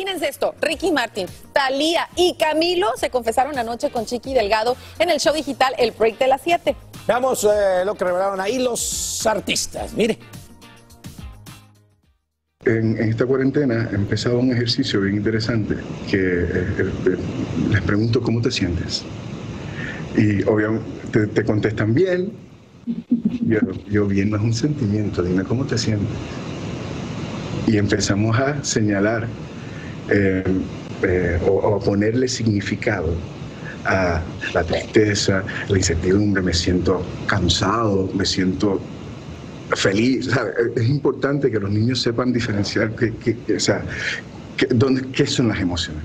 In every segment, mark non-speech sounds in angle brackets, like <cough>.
Imagínense esto, Ricky Martin, Talía y Camilo se confesaron anoche con Chiqui Delgado en el show digital El Break de las 7. Veamos eh, lo que revelaron ahí los artistas. Mire. En, en esta cuarentena he empezado un ejercicio bien interesante que eh, eh, les pregunto cómo te sientes. Y obviamente te, te contestan bien. Yo, yo bien no es un sentimiento, dime cómo te sientes. Y empezamos a señalar eh, eh, o, o a ponerle significado a la tristeza, la incertidumbre, me siento cansado, me siento feliz. Es importante que los niños sepan diferenciar que, que- que- o sea, dónde, qué son las emociones.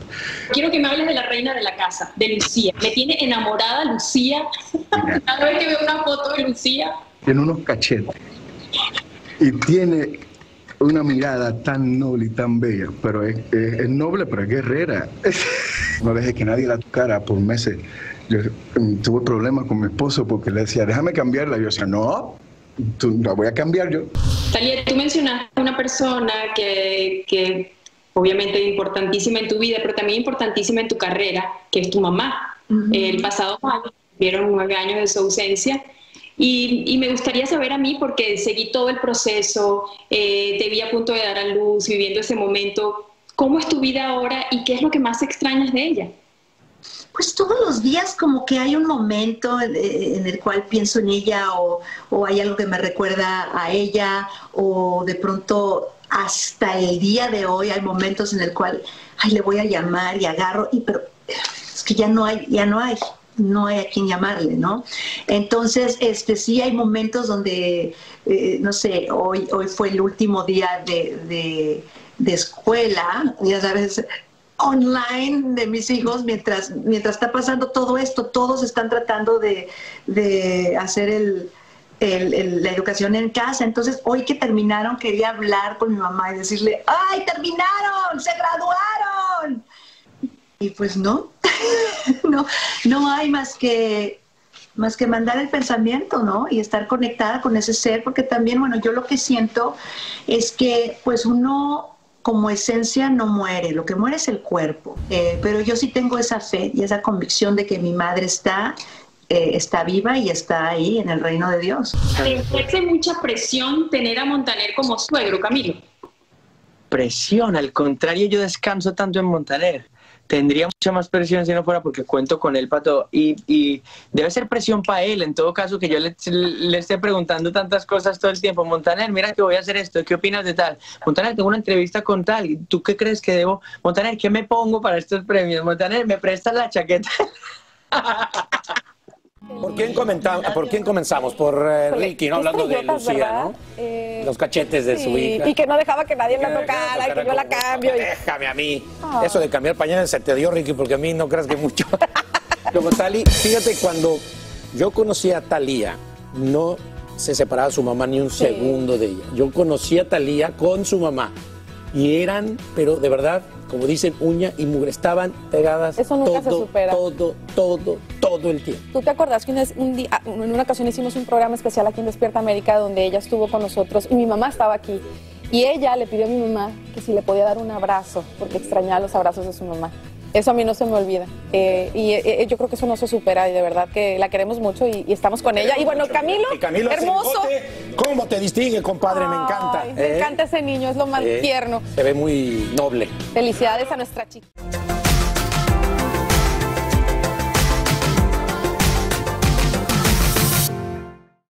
Quiero que me hables de la reina de la casa, de Lucía. Me tiene enamorada Lucía. Cada vez que veo una foto de Lucía, Tiene unos cachetes y tiene una mirada tan noble y tan bella, pero es, es- es noble, pero es guerrera. <laughs> No deje que nadie la tocara por meses. Yo mm, tuve problemas con mi esposo porque le decía, déjame cambiarla. Yo decía, no, tú, la voy a cambiar yo. Talía, tú mencionaste a una persona que, que obviamente es importantísima en tu vida, pero también importantísima en tu carrera, que es tu mamá. El pasado año vieron nueve años de su ausencia. Y, y me gustaría saber a mí, porque seguí todo el proceso, eh, te vi a punto de dar a luz, viviendo ese momento, ¿cómo es tu vida ahora y qué es lo que más extrañas de ella? Pues todos los días como que hay un momento eh, en el cual pienso en ella o, o hay algo que me recuerda a ella o de pronto hasta el día de hoy hay momentos en el cual ay le voy a llamar y agarro y pero es que ya no hay ya no hay no hay a quien llamarle, ¿no? Entonces, este sí hay momentos donde, eh, no sé, hoy, hoy fue el último día de, de, de escuela, ya sabes, online de mis hijos mientras, mientras está pasando todo esto. Todos están tratando de, de hacer el, el- la educación en casa. Entonces, hoy que terminaron, quería hablar con mi mamá y decirle, ¡ay, terminaron! ¡Se graduaron! Y pues no, <laughs> no, no hay más que más que mandar el pensamiento, ¿no? Y estar conectada con ese ser, porque también, bueno, yo lo que siento es que pues uno como esencia no muere, lo que muere es el cuerpo, Eh, pero yo sí tengo esa fe y esa convicción de que mi madre está, eh, está viva y está ahí en el reino de Dios. ¿Te ejerce mucha presión tener a Montaner como suegro, Camilo? Presión, al contrario, yo descanso tanto en Montaner. Tendría mucha más presión si no fuera porque cuento con él para todo. Y, y debe ser presión para él, en todo caso, que yo le, le esté preguntando tantas cosas todo el tiempo. Montaner, mira que voy a hacer esto, ¿qué opinas de tal? Montaner, tengo una entrevista con tal, ¿y ¿tú qué crees que debo? Montaner, ¿qué me pongo para estos premios? Montaner, ¿me prestas la chaqueta? <laughs> ¿Por quién, ¿Por quién comenzamos? Por eh, Ricky, ¿no? Hablando de Lucía, ¿verdad? ¿no? Eh, Los cachetes de su hija. Y que no dejaba que nadie Que- tocara, que que yo la cambio. y- Déjame a mí. Ah. Eso de cambiar pañales se te dio, Ricky, porque a mí no creas que mucho. <laughs> Luego, Tali, fíjate, cuando yo conocí a Talía, no se separaba su mamá ni un Sí. segundo de ella. Yo conocí a Talía con su mamá. Y eran, pero de verdad, como dicen, uña y mugre, estaban pegadas Eso nunca se todo, supera. todo, todo, todo el tiempo. ¿Tú te acuerdas que una, un día- en una ocasión hicimos un programa especial aquí en Despierta América donde ella estuvo con nosotros y mi mamá estaba aquí? Y ella le pidió a mi mamá que si le podía dar un abrazo, porque extrañaba los abrazos de su mamá. Eso a mí no se me olvida. Eh, y eh, yo creo que eso no se supera y de verdad que la queremos mucho y, y estamos con ella. Y bueno, Camilo, Y Camilo hermoso. Cincote, ¿Cómo te distingue, compadre? me encanta. Me ¿eh? encanta ese niño, es lo más Eh, tierno. Se ve muy noble. Felicidades a nuestra chica.